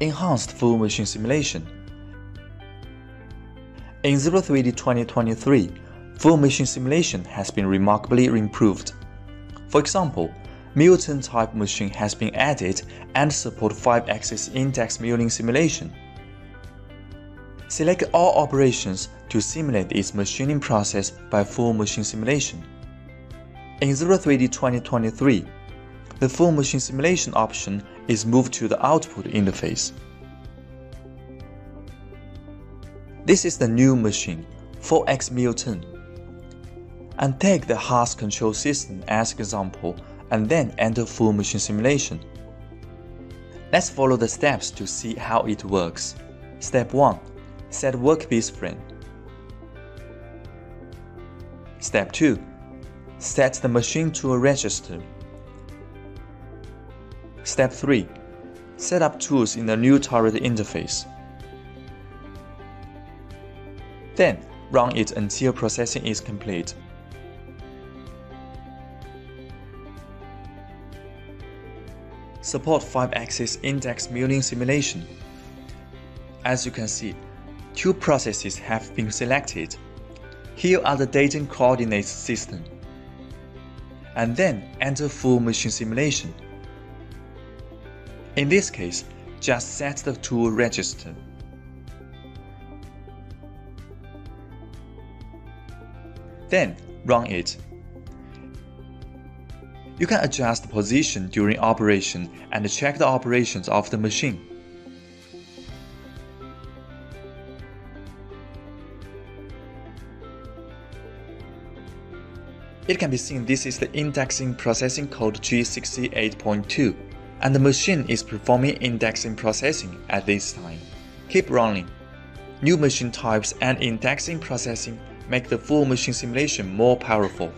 Enhanced Full Machine Simulation In ZW3D 2023, full machine simulation has been remarkably improved. For example, Mill-Turn type machine has been added and support 5-axis index milling simulation. Select all operations to simulate its machining process by full machine simulation. In ZW3D 2023, the full machine simulation option is moved to the output interface. This is the new machine, 4X Mill-Turn. And take the Haas control system as example and then enter full machine simulation. Let's follow the steps to see how it works. Step 1. Set workpiece frame. Step 2. Set the machine to a register. Step 3. Set up tools in the new turret interface. Then, run it until processing is complete. Support 5-axis index milling simulation. As you can see, two processes have been selected. Here are the data coordinates system. And then enter full machine simulation. In this case, just set the tool register. Then run it. You can adjust the position during operation and check the operations of the machine. It can be seen this is the indexing processing code G68.2 and the machine is performing indexing processing at this time. Keep running. New machine types and indexing processing make the full machine simulation more powerful.